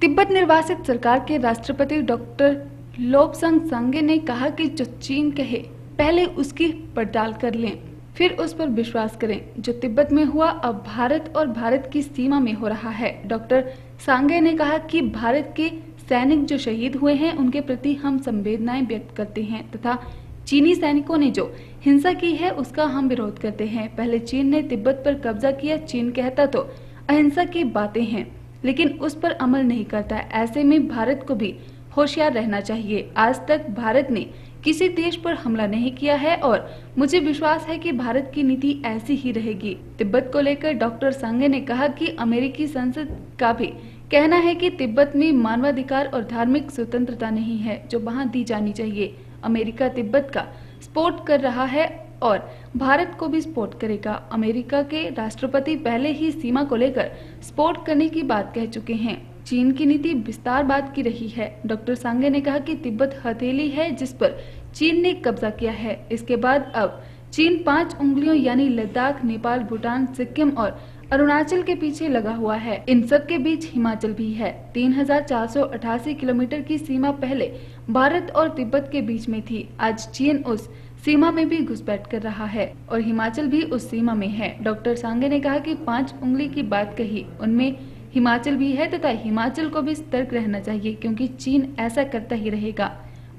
तिब्बत निर्वासित सरकार के राष्ट्रपति डॉक्टर लोबसंग संगे ने कहा कि जो चीन कहे, पहले उसकी पड़ताल कर लें, फिर उस पर विश्वास करें। जो तिब्बत में हुआ, अब भारत और भारत की सीमा में हो रहा है। डॉक्टर सांगे ने कहा कि भारत के सैनिक जो शहीद हुए हैं, उनके प्रति हम संवेदनाएँ व्यक्त करते हैं, तथा चीनी सैनिकों ने जो हिंसा की है, उसका हम विरोध करते हैं। पहले चीन ने तिब्बत पर कब्जा किया, चीन कहता तो अहिंसा की बातें हैं। लेकिन उस पर अमल नहीं करता। ऐसे में भारत को भी होशियार रहना चाहिए। आज तक भारत ने किसी देश पर हमला नहीं किया है और मुझे विश्वास है कि भारत की नीति ऐसी ही रहेगी। तिब्बत को लेकर डॉक्टर सांगे ने कहा कि अमेरिकी संसद का भी कहना है कि तिब्बत में मानवाधिकार और धार्मिक स्वतंत्रता नहीं है, जो वहाँ दी जानी चाहिए। अमेरिका तिब्बत का सपोर्ट कर रहा है और भारत को भी सपोर्ट करेगा। अमेरिका के राष्ट्रपति पहले ही सीमा को लेकर सपोर्ट करने की बात कह चुके हैं। चीन की नीति विस्तार बात की रही है। डॉक्टर सांगे ने कहा कि तिब्बत हथेली है जिस पर चीन ने कब्जा किया है। इसके बाद अब चीन पाँच उंगलियों यानी लद्दाख नेपाल भूटान सिक्किम और अरुणाचल के पीछे लगा हुआ है। इन सब के बीच हिमाचल भी है। 3,488 किलोमीटर की सीमा पहले भारत और तिब्बत के बीच में थी। आज चीन उस सीमा में भी घुसपैठ कर रहा है और हिमाचल भी उस सीमा में है। डॉक्टर सांगे ने कहा कि पाँच उंगली की बात कही। उनमें हिमाचल भी है तथा हिमाचल को भी सतर्क रहना चाहिए, क्योंकि चीन ऐसा करता ही रहेगा।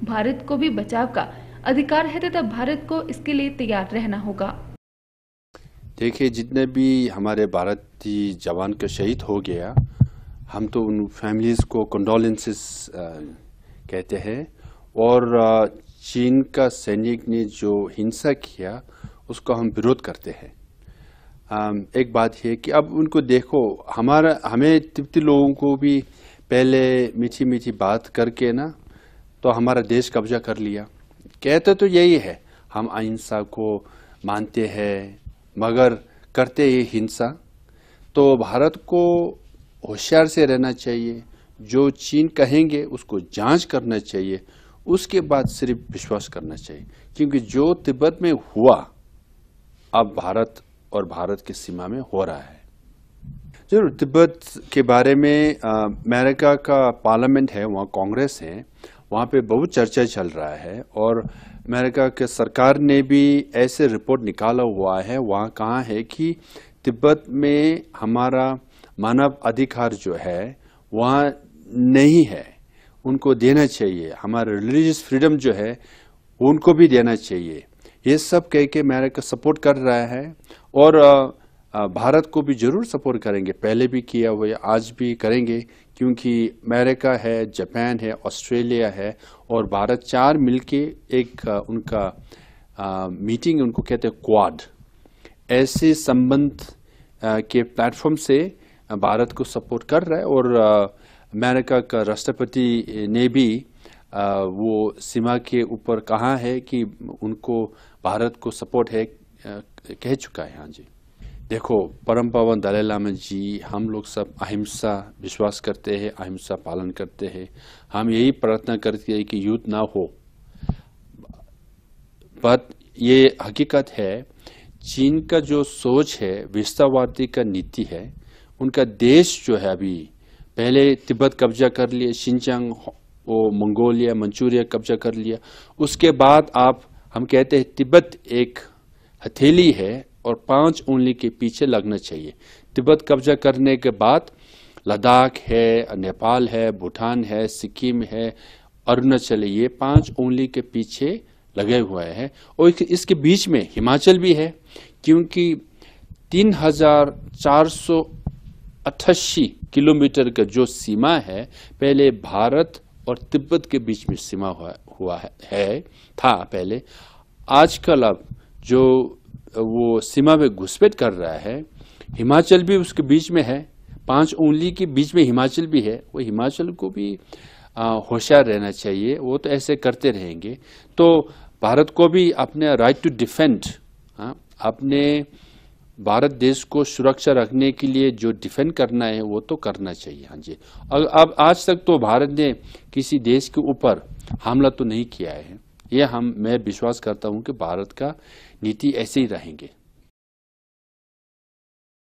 भारत को भी बचाव का अधिकार है तथा भारत को इसके लिए तैयार रहना होगा। देखिए, जितने भी हमारे भारतीय जवान का शहीद हो गया, हम तो उन फैमिलीज़ को कंडोलेंसेस कहते हैं। और चीन का सैनिक ने जो हिंसा किया, उसको हम विरोध करते हैं। एक बात है कि अब उनको देखो, हमारा, हमें तिब्बती लोगों को भी पहले मीठी मीठी बात करके ना तो हमारा देश कब्जा कर लिया। कहते तो यही है, हम अहिंसा को मानते हैं, मगर करते ही हिंसा। तो भारत को होशियार से रहना चाहिए, जो चीन कहेंगे, उसको जाँच करना चाहिए। उसके बाद सिर्फ़ विश्वास करना चाहिए। क्योंकि जो तिब्बत में हुआ, अब भारत और भारत की सीमा में हो रहा है। ज़रूर, तिब्बत के बारे में अमेरिका का पार्लियामेंट है, वहाँ कांग्रेस है, वहाँ पे बहुत चर्चा चल रहा है और अमेरिका के सरकार ने भी ऐसे रिपोर्ट निकाला हुआ है, वहाँ कहा है कि तिब्बत में हमारा मानव अधिकार जो है, वहाँ नहीं है। उनको देना चाहिए। हमारा रिलीजियस फ्रीडम जो है उनको भी देना चाहिए। ये सब कह के अमेरिका सपोर्ट कर रहा है और भारत को भी ज़रूर सपोर्ट करेंगे। पहले भी किया हुआ आज भी करेंगे क्योंकि अमेरिका है जापान है ऑस्ट्रेलिया है और भारत चार मिलके एक उनका आ, मीटिंग उनको कहते हैं क्वाड ऐसे संबंध के प्लेटफॉर्म से भारत को सपोर्ट कर रहा है और अमेरिका का राष्ट्रपति ने भी आ, वो सीमा के ऊपर कहा है कि उनको भारत को सपोर्ट है कह चुका है। हाँ जी। देखो परम पावन दलाई लामा जी हम लोग सब अहिंसा विश्वास करते हैं अहिंसा पालन करते हैं। हम यही प्रार्थना करते हैं कि युद्ध ना हो। बट ये हकीकत है चीन का जो सोच है विस्तारवादी का नीति है उनका देश जो है अभी पहले तिब्बत कब्जा कर लिया शिंचंग वो मंगोलिया, मंचूरिया कब्जा कर लिया। उसके बाद आप, हम कहते हैं तिब्बत एक हथेली है और पाँच उंगली के पीछे लगना चाहिए। तिब्बत कब्जा करने के बाद लद्दाख है, नेपाल है, भूटान है, सिक्किम है, अरुणाचल ये पाँच उंगली के पीछे लगे हुए हैं। और इसके बीच में हिमाचल भी है, क्योंकि तीन हज़ार चार सौ अट्ठासी किलोमीटर का जो सीमा है पहले भारत और तिब्बत के बीच में सीमा हुआ, हुआ है, है था पहले। आजकल अब जो वो सीमा में घुसपैठ कर रहा है हिमाचल भी उसके बीच में है पाँच उंगली के बीच में हिमाचल भी है वो हिमाचल को भी होशियार रहना चाहिए वो तो ऐसे करते रहेंगे। तो भारत को भी अपने राइट टू डिफेंड अपने भारत देश को सुरक्षा रखने के लिए जो डिफेंड करना है, वो तो करना चाहिए। हाँ जी। और अब आज तक तो भारत ने किसी देश के ऊपर हमला तो नहीं किया है। ये हम, मैं विश्वास करता हूँ कि भारत का नीति ऐसे ही रहेंगे।